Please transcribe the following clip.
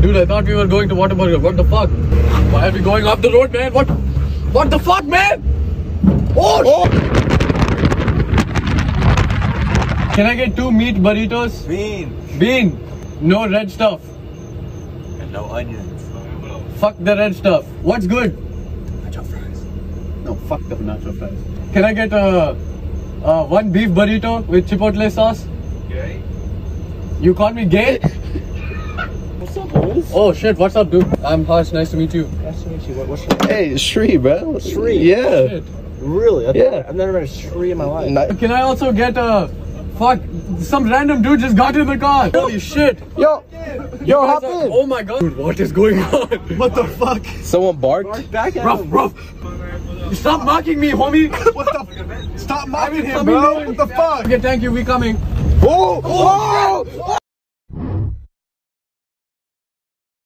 Dude, I thought we were going to Whataburger. What the fuck? Why are we going up the road, man? What? What the fuck, man? Oh! Oh! Can I get two meat burritos? Bean. Bean. No red stuff. And no onions. Fuck the red stuff. What's good? Nacho fries. No, fuck the nacho fries. Can I get a, a one beef burrito with chipotle sauce? Okay. You call me gay? What's up, boys? Oh shit, what's up, dude? I'm Harsh. Nice to meet you. Nice to meet you. What, what's your name? Hey, Shri, bro. Shri? Yeah. Shit. Really? I've Yeah. Never, I've never met a tree in my life. Ni- Can I also get a fuck? Some random dude just got in the car. Holy shit. Yo, yo, hop are- in. Oh my god. Dude, what is going on? What the fuck? Someone barked. Back at Rough, him. rough. Stop mocking me, homie. What the? Stop mocking him, bro. What the fuck? Okay, thank you. We coming. Oh, oh,